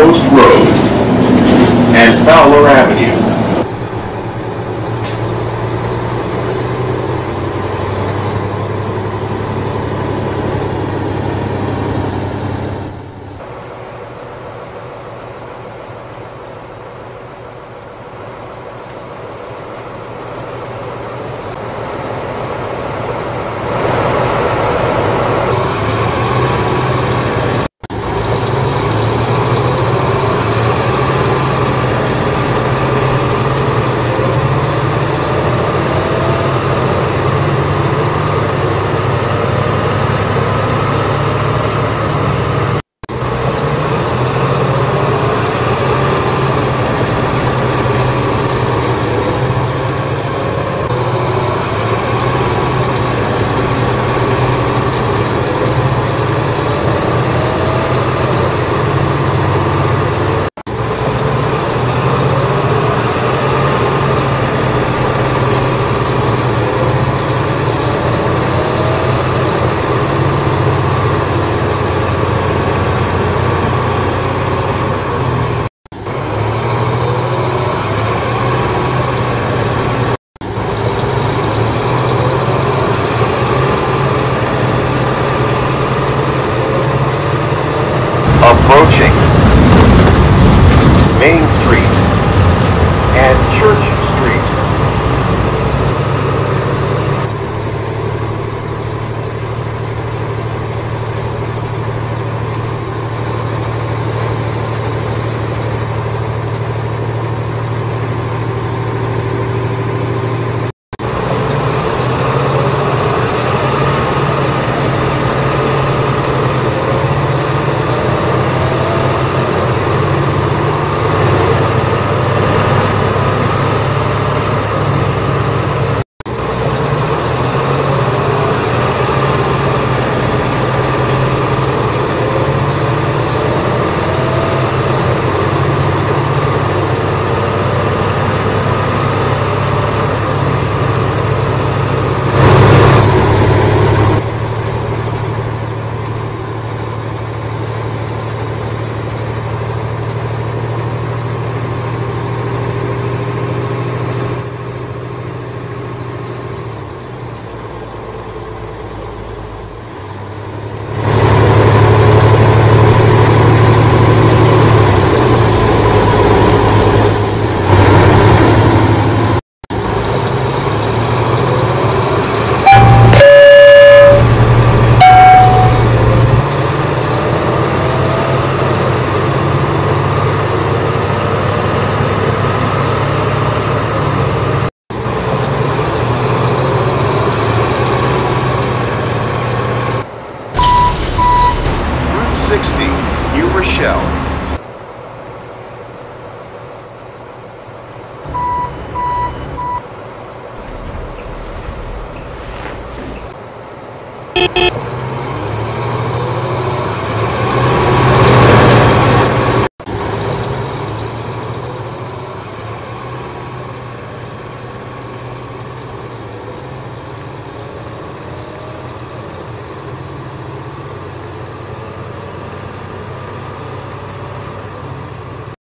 Post Road and Fowler Avenue. Approaching Bye.